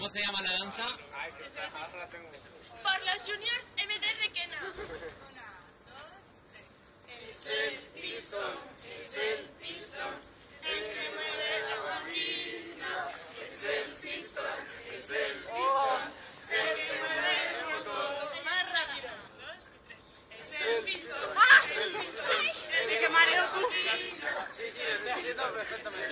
¿Cómo se llama la danza? Por los juniors MD Requena. Es el pistón, es el pistón, el que mueve la máquina. Es el pistón, es el pistón, el que mueve el motor. Más rápido. Es el pistón, ¡Ah! es el pistón, el que mareo tú. Sí, sí, lo estoy haciendo perfectamente.